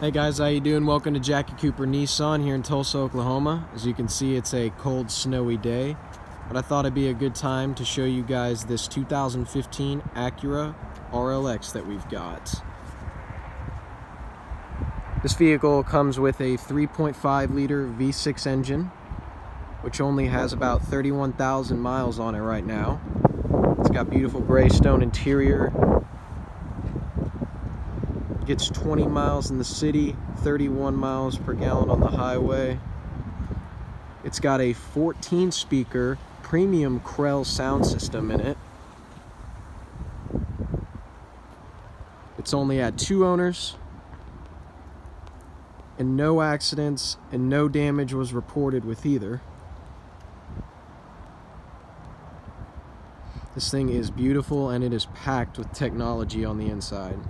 Hey guys, how you doing? Welcome to Jackie Cooper Nissan here in Tulsa, Oklahoma. As you can see, it's a cold, snowy day, but I thought it'd be a good time to show you guys this 2015 Acura RLX that we've got. This vehicle comes with a 3.5 liter V6 engine, which only has about 31,000 miles on it right now. It's got beautiful gray stone interior, gets 20 miles in the city, 31 miles per gallon on the highway. It's got a 14 speaker premium Krell sound system in it. It's only had two owners and no accidents and no damage was reported with either. This thing is beautiful and it is packed with technology on the inside.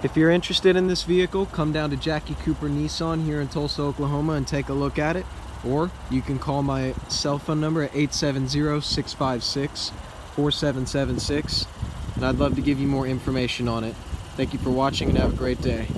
If you're interested in this vehicle, come down to Jackie Cooper Nissan here in Tulsa, Oklahoma and take a look at it. Or you can call my cell phone number at 870-656-4776 and I'd love to give you more information on it. Thank you for watching and have a great day.